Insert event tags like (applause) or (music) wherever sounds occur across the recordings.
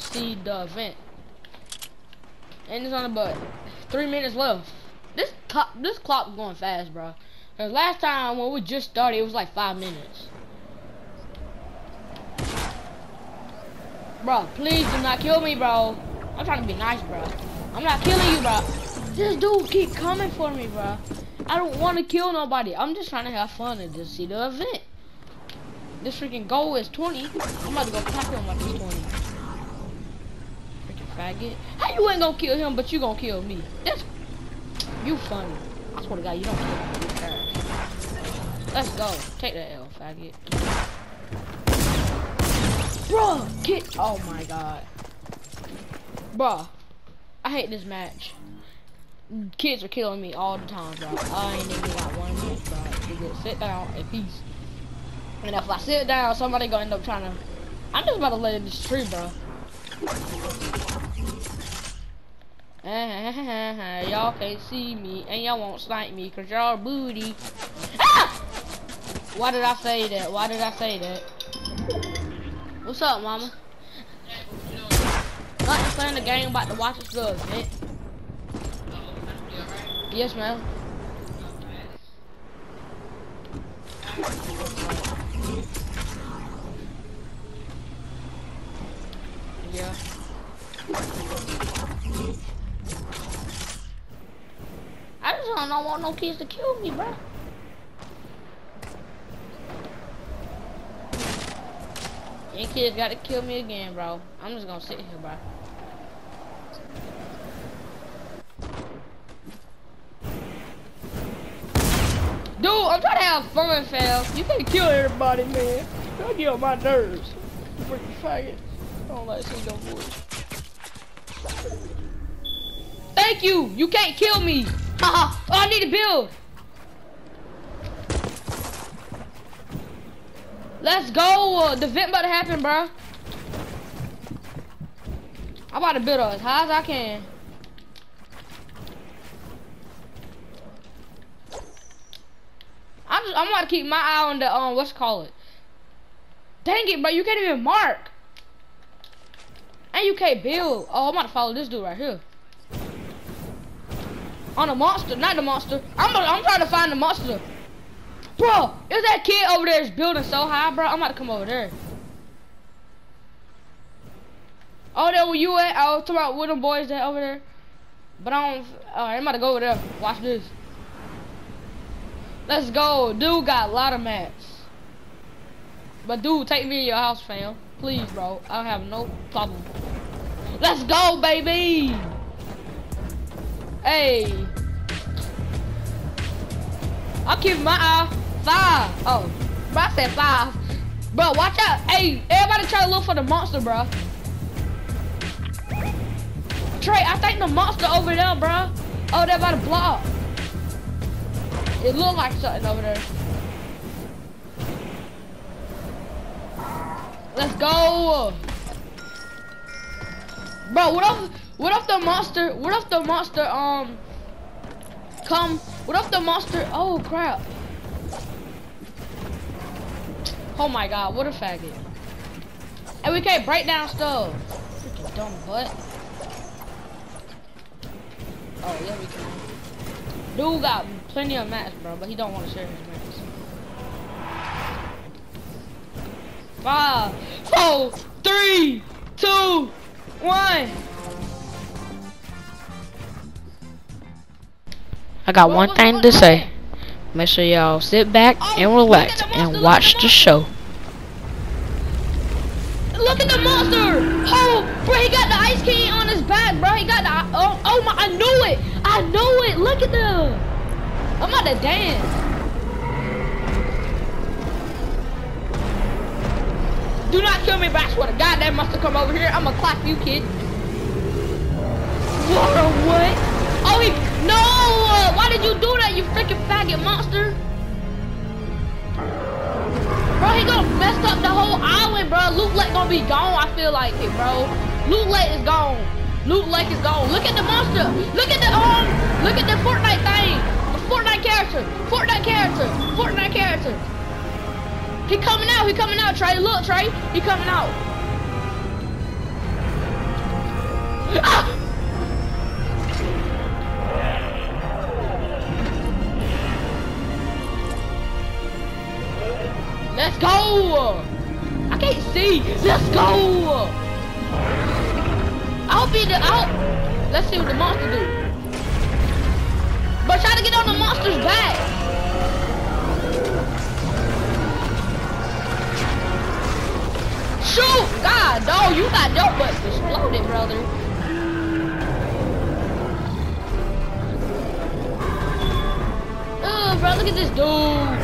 see the event. And it's on about three minutes left. This clock, this clock going fast, bro. Cause last time when we just started, it was like five minutes. Bro, please do not kill me, bro. I'm trying to be nice, bro. I'm not killing you, bro. This dude keep coming for me, bro. I don't want to kill nobody. I'm just trying to have fun and just see the event. This freaking goal is 20. I'm about to go clap like he's 20. Faggot. How you ain't gonna kill him, but you gonna kill me? That's you funny. I swear to God, you don't kill me. Let's go. Take that L, faggot. Bruh, get. Oh my God. Bruh, I hate this match kids are killing me all the time, bro. I ain't even got one minute, bro. You just sit down in peace. And if I sit down, somebody gonna end up trying to. I'm just about to lay in this tree, bro. (laughs) y'all can't see me, and y'all won't snipe me, cause y'all booty. Ah! Why did I say that? Why did I say that? What's up, mama? Nothing playing the game, about to watch this good, man. Yes, ma'am. Yeah. I don't want no kids to kill me, bro. Any kids got to kill me again, bro. I'm just gonna sit here, bro. Dude, I'm trying to have fun, fam. You can't kill everybody, man. Don't get on my nerves. You freaking faggot. I don't like seeing no voice. Thank you. You can't kill me. Oh, I need to build. Let's go. The vent about to happen, bro. I'm about to build as high as I can. I'm just, I'm gonna keep my eye on the um what's call it. Dang it, bro, you can't even mark. And you can't build. Oh, I'm about to follow this dude right here. On the monster, not the monster. I'm I'm trying to find the monster. Bro, is that kid over there is building so high, bro? I'm about to come over there. Oh, there where you at? I was talking about with them boys that over there. But I don't. Alright, I'm about to go over there. Watch this. Let's go. Dude got a lot of mats. But dude, take me to your house, fam. Please, bro. I have no problem. Let's go, baby. Hey. I'll keep my eye. Five. Oh, bro, I said five. Bro, watch out. Hey, everybody try to look for the monster, bro. Trey, I think the monster over there, bro. Oh, they're about to block. It looked like something over there. Let's go. Bro, what if what if the monster what if the monster um come what if the monster oh crap. Oh my god, what a faggot. And we can't break down stuff. Freaking dumb butt. Oh yeah we can. Dude got plenty of mats, bro, but he don't want to share his mats. Five, four, three, two, one. I got one thing to say. Make sure y'all sit back and relax and watch the show. Look at the monster! Oh, bro, he got the ice king on his back, bro. He got the, oh, oh my, I knew it! I know it! Look at them! I'm about to dance. Do not kill me, but I swear to God, that have come over here. I'm gonna clap you, kid. What? What? Oh, he, no! Why did you do that, you freaking faggot monster? Bro, he gonna mess up the whole island, bro. Loot Lake gonna be gone, I feel like it, bro. Loot Lake is gone. Loot Lake is gone. Look at the monster. Look at the, um, look at the Fortnite thing. The Fortnite character. Fortnite character. Fortnite character. He coming out. He coming out, Trey. Look, Trey. He coming out. Ah! Let's go! I can't see. Let's go! I'll be the out. Let's see what the monster do. But try to get on the monster's back. Shoot! God, dog, you got your butt exploded, brother. Oh, bro, look at this dude.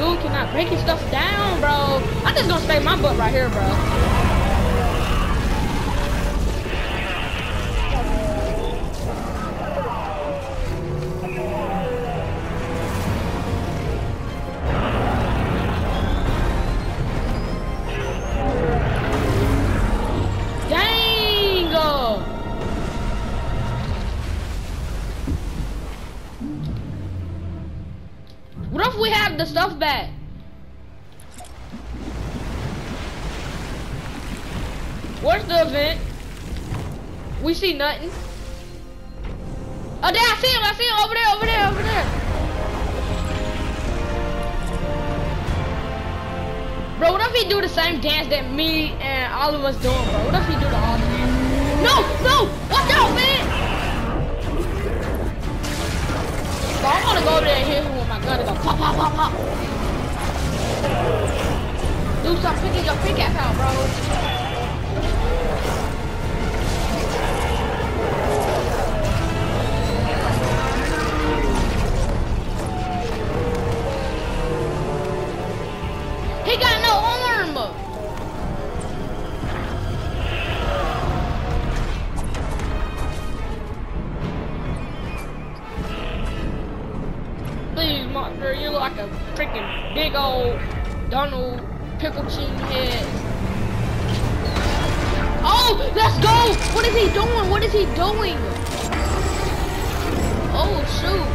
Dude cannot breaking stuff down, bro. I'm just gonna stay my butt right here, bro. The stuff back? Where's the event? We see nothing. Oh, there, I see him, I see him, over there, over there, over there. Bro, what if he do the same dance that me and all of us doing, bro? What if he do the all dance? No, no, watch out, man! Bro, I wanna go over there and hit my gun and go pop, pop, pop, pop. Do something, pick your pickaxe out, bro. Donald pickle chin head. Oh, let's go! What is he doing? What is he doing? Oh, shoot.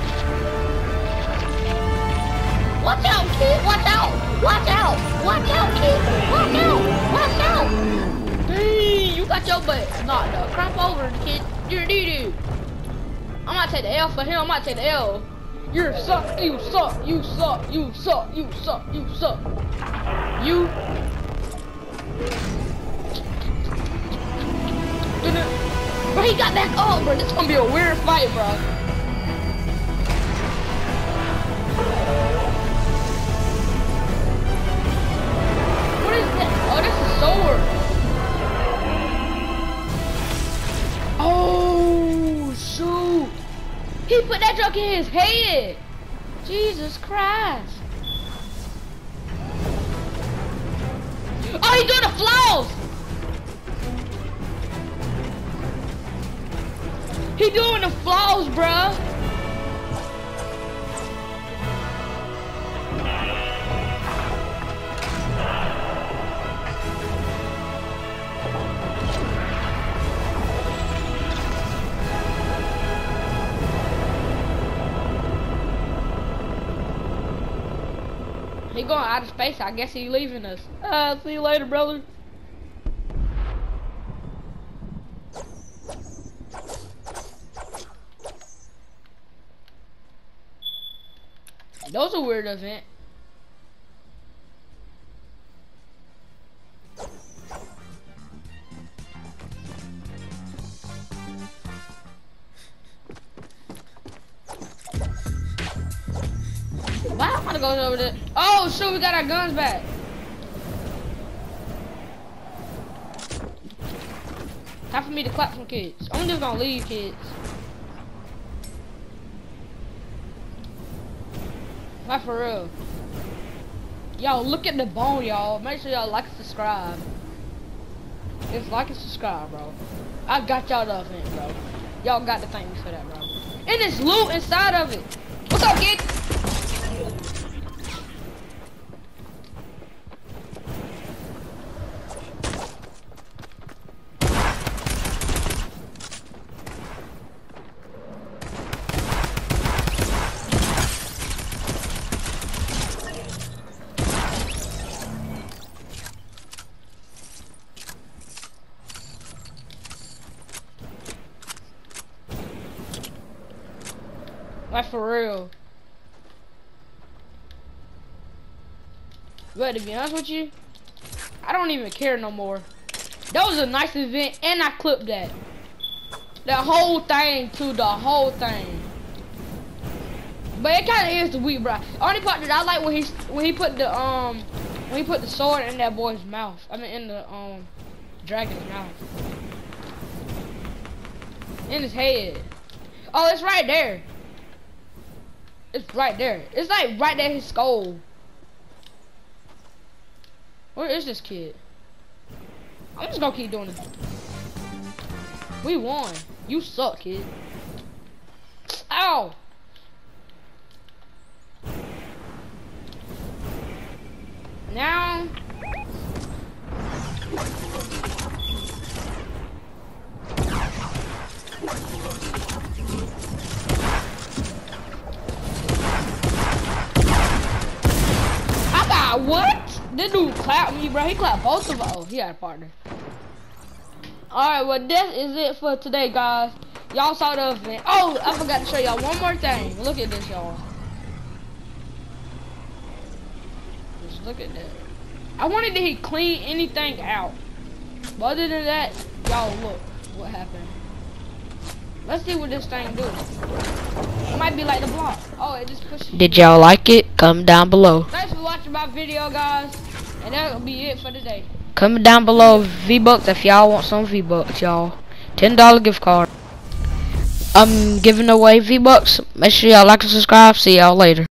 Watch out, kid! Watch out! Watch out! Watch out, kid! Watch out! Watch out! Dang, you got your butt knocked the crap over, kid. You're a doo doo. I'm gonna take the L for him. I'm gonna take the L. You suck. You suck. You suck. You suck. You suck. You suck. You. Bro, he got back up, bro. This gonna be a weird fight, bro. In his head. Jesus Christ. Oh, he doing the floss. He doing the floss, bruh. Going out of space. I guess he leaving us. Uh, see you later, brother. That was a weird event. Why am I gonna go over there? Oh, shoot, we got our guns back. Time for me to clap some kids. I'm just gonna leave kids. Not for real. Yo, look at the bone, y'all. Make sure y'all like and subscribe. Just like and subscribe, bro. I got y'all the event, bro. Y'all got to thank me for that, bro. And there's loot inside of it. What's up, kid? Like for real. But to be honest with you, I don't even care no more. That was a nice event, and I clipped that. The whole thing, too, the whole thing. But it kind of is the weak, bro. Only part that I like when he when he put the um when he put the sword in that boy's mouth. I mean, in the um dragon's mouth, in his head. Oh, it's right there. It's right there. It's like right there his skull. Where is this kid? I'm just gonna keep doing this. We won. You suck, kid. Ow! Now What? This dude clapped me, bro. He clapped both of us. Oh, he had a partner. Alright, well, this is it for today, guys. Y'all saw the event. Oh, I forgot to show y'all one more thing. Look at this, y'all. Just look at that. I wanted to clean anything out. But other than that, y'all look what happened. Let's see what this thing do. It might be like the block. Oh, it just pushes. Did y'all like it? Come down below. Thanks my video, guys. And that'll be it for today. Comment down below V-Bucks if y'all want some V-Bucks, y'all. $10 gift card. I'm giving away V-Bucks. Make sure y'all like and subscribe. See y'all later.